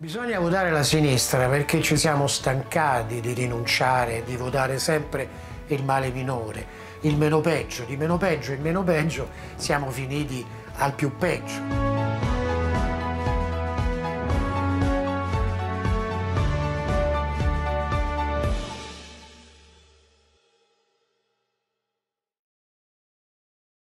Bisogna votare la sinistra perché ci siamo stancati di rinunciare, di votare sempre il male minore, il meno peggio, di meno peggio in meno peggio siamo finiti al più peggio.